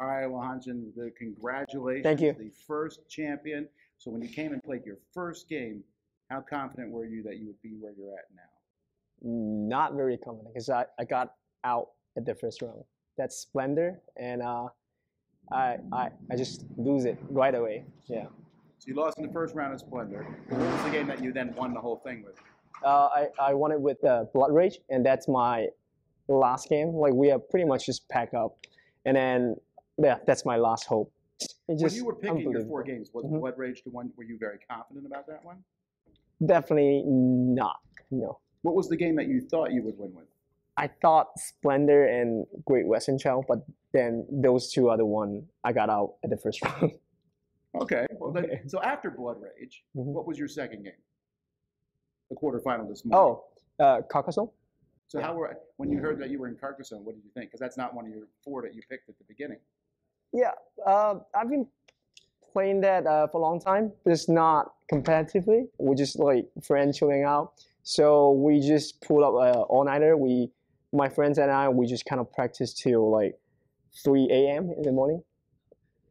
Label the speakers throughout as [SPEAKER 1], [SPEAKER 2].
[SPEAKER 1] All right, well, Hanshi, the congratulations.
[SPEAKER 2] Thank you.
[SPEAKER 1] The first champion. So when you came and played your first game, how confident were you that you would be where you're at now?
[SPEAKER 2] Not very confident because I, I got out at the first round. That's Splendor, and uh, I, I I just lose it right away. Yeah.
[SPEAKER 1] So you lost in the first round of Splendor. What was the game that you then won the whole thing with?
[SPEAKER 2] Uh, I, I won it with uh, Blood Rage, and that's my last game. Like we are pretty much just pack up, and then yeah, that's my last hope.
[SPEAKER 1] When you were picking your four games, was
[SPEAKER 2] Mhm.
[SPEAKER 1] Blood Rage the one? Were you very confident about that one?
[SPEAKER 2] Definitely not. No.
[SPEAKER 1] What was the game that you thought you would win with?
[SPEAKER 2] I thought Splendor and Great Western Trail, but then those two are the one I got out at the first round.
[SPEAKER 1] Okay. Well, then,
[SPEAKER 2] Okay.
[SPEAKER 1] so after Blood Rage,
[SPEAKER 2] Mhm.
[SPEAKER 1] what was your second game? The quarterfinal this morning.
[SPEAKER 2] oh, uh, Carcassonne?
[SPEAKER 1] So
[SPEAKER 2] yeah.
[SPEAKER 1] how were when you heard that you were in Carcassonne? What did you think? Because that's not one of your four that you picked at the beginning.
[SPEAKER 2] Yeah, uh, I've been playing that uh, for a long time. It's not competitively. We're just like friends chilling out. So we just pulled up uh, all nighter. We, my friends and I, we just kind of practice till like 3 a.m. in the morning.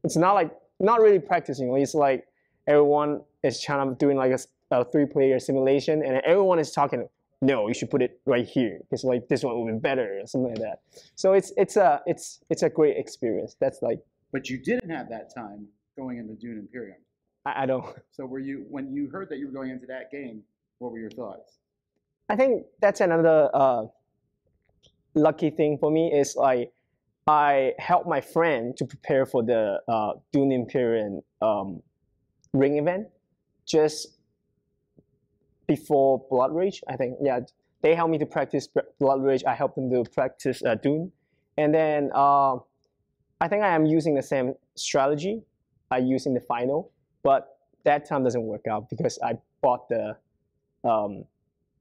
[SPEAKER 2] It's not like not really practicing. It's like everyone is kind of doing like a three-player simulation, and everyone is talking. No, you should put it right here because like this one will be better or something like that. So it's it's a it's it's a great experience. That's like
[SPEAKER 1] But you didn't have that time going into Dune Imperium.
[SPEAKER 2] I, I don't.
[SPEAKER 1] So were you when you heard that you were going into that game? What were your thoughts?
[SPEAKER 2] I think that's another uh, lucky thing for me is like I helped my friend to prepare for the uh, Dune Imperium um, ring event just before Blood Rage. I think yeah, they helped me to practice Blood Rage. I helped them to practice uh, Dune, and then uh, I think I am using the same strategy I used in the final, but that time doesn't work out because I bought the um,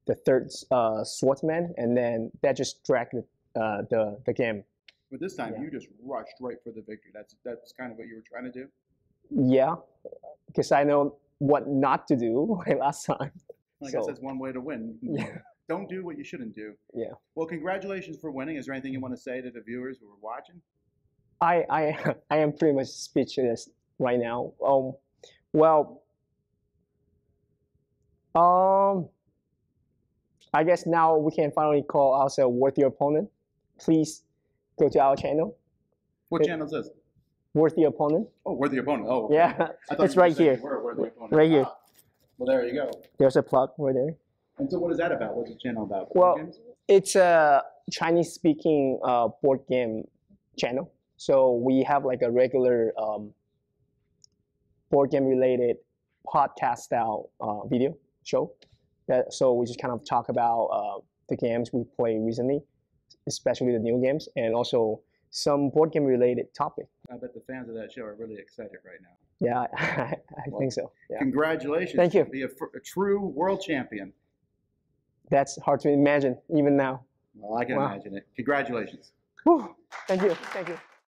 [SPEAKER 2] the third uh, swordsman, and then that just dragged the, uh, the the game.
[SPEAKER 1] But this time
[SPEAKER 2] Yeah.
[SPEAKER 1] you just rushed right for the victory. That's that's kind of what you were trying to do.
[SPEAKER 2] Yeah, because I know what not to do last time.
[SPEAKER 1] I guess
[SPEAKER 2] So-
[SPEAKER 1] that's one way to win.
[SPEAKER 2] Yeah.
[SPEAKER 1] Don't do what you shouldn't do.
[SPEAKER 2] Yeah.
[SPEAKER 1] Well, congratulations for winning. Is there anything you want to say to the viewers who are watching?
[SPEAKER 2] I I I am pretty much speechless right now. Um, well, um, I guess now we can finally call ourselves worthy opponent. Please go to our channel,
[SPEAKER 1] What
[SPEAKER 2] It-
[SPEAKER 1] channel is this?
[SPEAKER 2] worthy opponent.
[SPEAKER 1] Oh, we're opponent. Oh, okay.
[SPEAKER 2] Yeah, it's right here.
[SPEAKER 1] We're, we're the opponent.
[SPEAKER 2] Right here.
[SPEAKER 1] Ah, well, there you go.
[SPEAKER 2] There's a plug right there.
[SPEAKER 1] And so, what is that about? What's the channel about?
[SPEAKER 2] Well,
[SPEAKER 1] Games?
[SPEAKER 2] It's a Chinese speaking uh, board game channel. So we have like a regular um, board game related podcast style uh, video show. That, so we just kind of talk about uh, the games we play recently, especially the new games, and also some board game related topic.
[SPEAKER 1] I bet the fans of that show are really excited right now.
[SPEAKER 2] Yeah, I,
[SPEAKER 1] Well,
[SPEAKER 2] think so. Yeah,
[SPEAKER 1] Congratulations.
[SPEAKER 2] Thank you.
[SPEAKER 1] Be a, a true world champion.
[SPEAKER 2] that's hard to imagine even now.
[SPEAKER 1] Well, I can
[SPEAKER 2] Wow.
[SPEAKER 1] imagine it. Congratulations.
[SPEAKER 2] Whew. Thank you. Thank you.